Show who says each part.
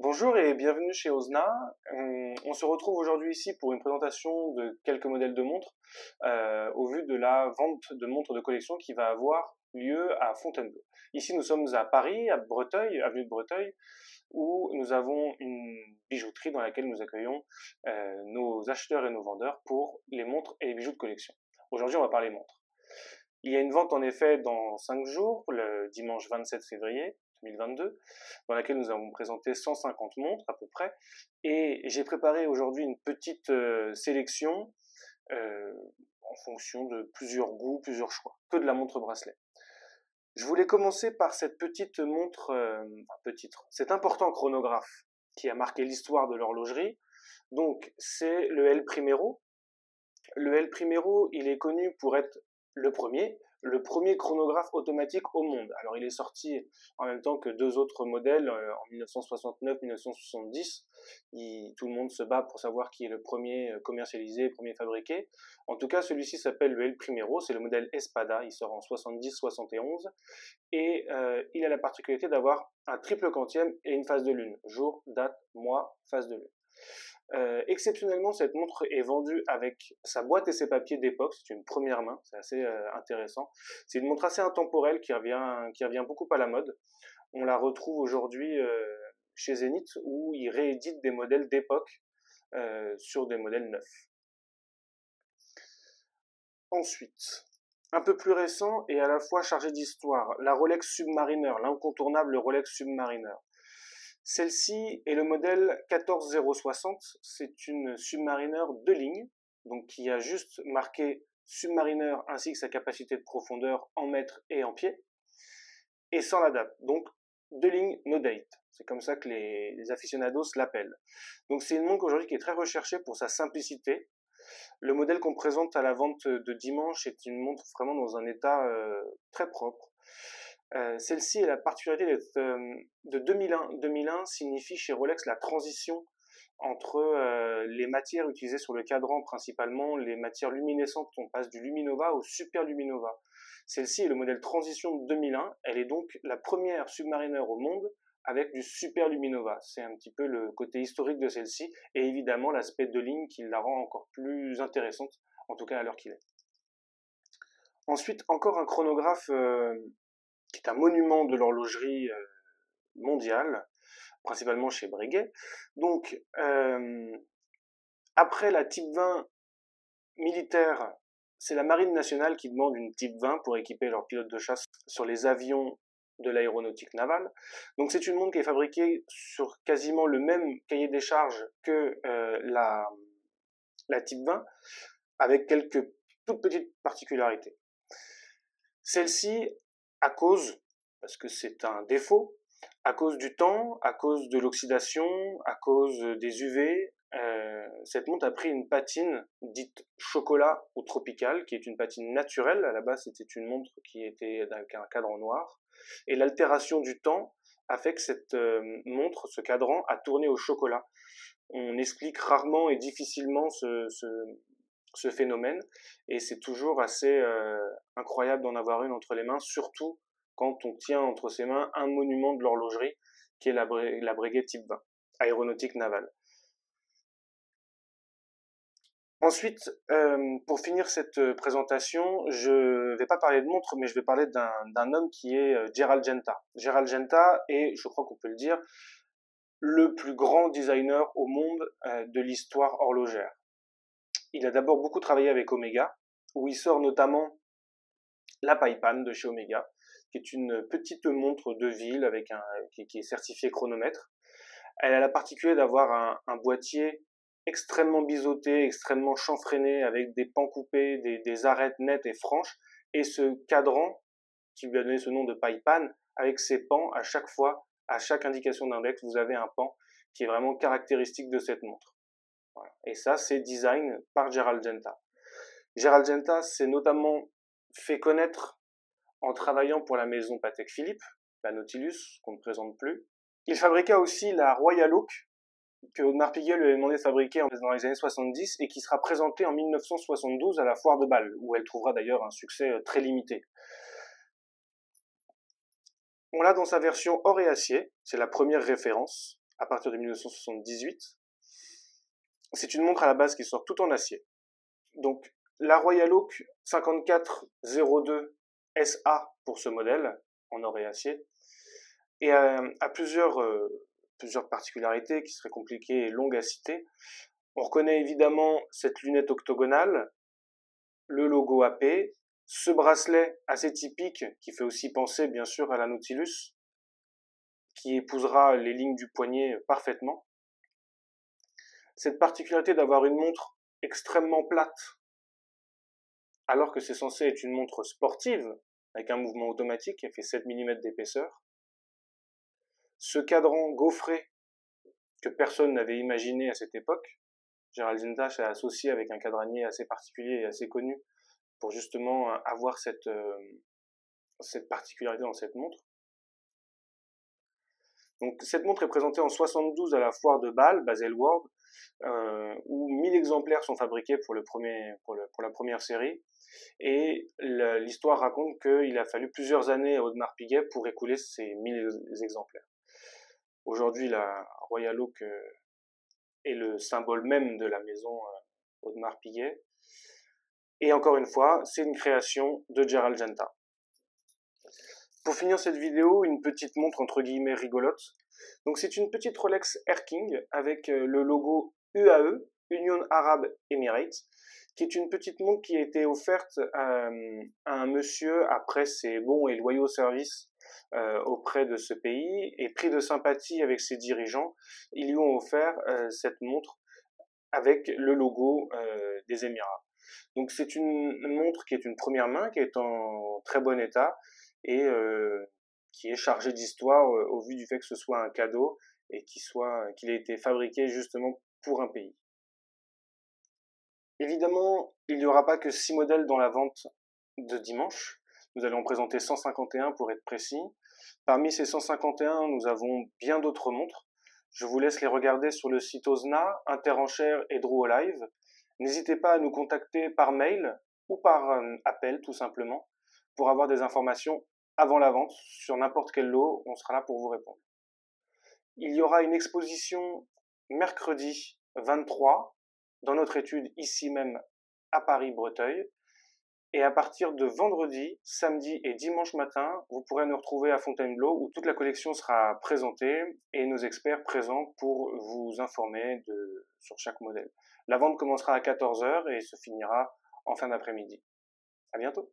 Speaker 1: Bonjour et bienvenue chez Ozna. On, on se retrouve aujourd'hui ici pour une présentation de quelques modèles de montres euh, au vu de la vente de montres de collection qui va avoir lieu à Fontainebleau. Ici nous sommes à Paris, à Breteuil, avenue de Breteuil, où nous avons une bijouterie dans laquelle nous accueillons euh, nos acheteurs et nos vendeurs pour les montres et les bijoux de collection. Aujourd'hui on va parler montres. Il y a une vente en effet dans 5 jours, le dimanche 27 février, 2022, dans laquelle nous avons présenté 150 montres à peu près. Et j'ai préparé aujourd'hui une petite euh, sélection euh, en fonction de plusieurs goûts, plusieurs choix, que de la montre bracelet. Je voulais commencer par cette petite montre, euh, petite, cet important chronographe qui a marqué l'histoire de l'horlogerie. Donc c'est le El Primero. Le El Primero, il est connu pour être le premier, le premier chronographe automatique au monde. Alors il est sorti en même temps que deux autres modèles euh, en 1969-1970. Tout le monde se bat pour savoir qui est le premier euh, commercialisé, premier fabriqué. En tout cas, celui-ci s'appelle le El Primero, c'est le modèle Espada, il sort en 70-71 et euh, il a la particularité d'avoir un triple quantième et une phase de lune, jour, date, mois, phase de lune. Euh, exceptionnellement, cette montre est vendue avec sa boîte et ses papiers d'époque. C'est une première main, c'est assez euh, intéressant. C'est une montre assez intemporelle qui revient, qui revient beaucoup à la mode. On la retrouve aujourd'hui euh, chez Zenith où ils rééditent des modèles d'époque sur des modèles neufs. Ensuite, un peu plus récent et à la fois chargé d'histoire, la Rolex Submariner, l'incontournable Rolex Submariner. Celle-ci est le modèle 14060. C'est une Submariner de lignes, donc qui a juste marqué Submariner ainsi que sa capacité de profondeur en mètres et en pieds, et sans la date. Donc deux lignes, no date. C'est comme ça que les, aficionados l'appellent. Donc c'est une montre aujourd'hui qui est très recherchée pour sa simplicité. Le modèle qu'on présente à la vente de dimanche est une montre vraiment dans un état euh, très propre. Euh, celle-ci a la particularité euh, de 2001. 2001 signifie chez Rolex la transition entre euh, les matières utilisées sur le cadran, principalement les matières luminescentes. On passe du Luminova au Super Luminova. Celle-ci est le modèle transition de 2001. Elle est donc la première Submariner au monde avec du Super Luminova. C'est un petit peu le côté historique de celle-ci et évidemment l'aspect de ligne qui la rend encore plus intéressante, en tout cas à l'heure qu'il est. Ensuite, encore un chronographe qui est un monument de l'horlogerie euh, mondiale, principalement chez Breguet. Donc, euh, après la type 20 militaire, c'est la marine nationale qui demande une type 20 pour équiper leurs pilotes de chasse sur les avions de l'aéronautique navale. Donc c'est une montre qui est fabriquée sur quasiment le même cahier des charges que euh, la, la type 20, avec quelques toutes petites particularités. Celle-ci à cause, parce que c'est un défaut, à cause du temps, à cause de l'oxydation, à cause des UV, euh, cette montre a pris une patine dite chocolat ou tropicale, qui est une patine naturelle. À la base, c'était une montre qui était avec un cadran noir. Et l'altération du temps a fait que cette euh, montre, ce cadran, a tourné au chocolat. On explique rarement et difficilement ce, ce, ce phénomène. Et c'est toujours assez euh, incroyable d'en avoir une entre les mains, surtout quand on tient entre ses mains un monument de l'horlogerie, qui est la, la Type 20, aéronautique navale. Ensuite, euh, pour finir cette euh, présentation, je ne vais pas parler de montre, mais je vais parler d'un homme qui est Gerald Genta. Gerald Genta est, je crois qu'on peut le dire, le plus grand designer au monde de l'histoire horlogère. Il a d'abord beaucoup travaillé avec Omega, où il sort notamment la Paipan de chez Omega, qui est une petite montre de ville avec un, qui, est certifiée chronomètre. Elle a la particularité d'avoir un, boîtier extrêmement biseauté, extrêmement chanfreiné, avec des pans coupés, des, arêtes nettes et franches, et ce cadran qui lui a donné ce nom de Paipan, avec ses pans à chaque fois, à chaque indication d'index, vous avez un pan qui est vraiment caractéristique de cette montre. Et ça, c'est design par Gerald Genta. Gerald Genta s'est notamment fait connaître en travaillant pour la maison Patek Philippe, la Nautilus, qu'on ne présente plus. Il fabriqua aussi la Royal Oak, que Audemars Piguet lui avait demandé de fabriquer dans les années 70 et qui sera présentée en 1972 à la foire de Bâle, où elle trouvera d'ailleurs un succès euh, très limité. On l'a dans sa version or et acier, c'est la première référence, à partir de 1978. C'est une montre à la base qui sort tout en acier. Donc la Royal Oak 5402 SA pour ce modèle, en or et acier, et a, plusieurs, euh, plusieurs particularités qui seraient compliquées et longues à citer. On reconnaît évidemment cette lunette octogonale, le logo AP, ce bracelet assez typique qui fait aussi penser bien sûr à la Nautilus, qui épousera les lignes du poignet parfaitement. Cette particularité d'avoir une montre extrêmement plate, alors que c'est censé être une montre sportive, avec un mouvement automatique qui fait 7 mm d'épaisseur. Ce cadran gaufré que personne n'avait imaginé à cette époque, Gérald Zintash a associé avec un cadranier assez particulier et assez connu pour justement avoir cette, euh, cette particularité dans cette montre. Donc cette montre est présentée en 72 à la foire de Bâle, Basel World, euh, où 1000 exemplaires sont fabriqués pour, le la première série. Et l'histoire raconte qu'il a fallu plusieurs années à Audemars Piguet pour écouler ces 1000 exemplaires. Aujourd'hui, la Royal Oak euh, est le symbole même de la maison euh, Audemars Piguet. Et encore une fois, c'est une création de Gerald Genta. Pour finir cette vidéo, une petite montre entre guillemets rigolote. Donc c'est une petite Rolex Air King avec euh, le logo UAE, Union Arab Emirates, qui est une petite montre qui a été offerte à, un monsieur. Après ses bons et loyaux services euh, auprès de ce pays. Et pris de sympathie avec ses dirigeants, ils lui ont offert euh, cette montre avec le logo des Émirats. Donc c'est une montre qui est une première main, qui est en très bon état, et euh, qui est chargé d'histoire euh, au vu du fait que ce soit un cadeau et qu'il soit ait été fabriqué justement pour un pays. Évidemment, il n'y aura pas que 6 modèles dans la vente de dimanche. Nous allons présenter 151 pour être précis. Parmi ces 151, nous avons bien d'autres montres. Je vous laisse les regarder sur le site Ozna, Interenchère et Drew Live. N'hésitez pas à nous contacter par mail ou par euh, appel tout simplement pour avoir des informations avant la vente sur n'importe quel lot, on sera là pour vous répondre. Il y aura une exposition mercredi 23 dans notre étude ici même à Paris-Breteuil. Et à partir de vendredi, samedi et dimanche matin, vous pourrez nous retrouver à Fontainebleau où toute la collection sera présentée et nos experts présents pour vous informer de, sur chaque modèle. La vente commencera à 14h et se finira en fin d'après-midi. À bientôt!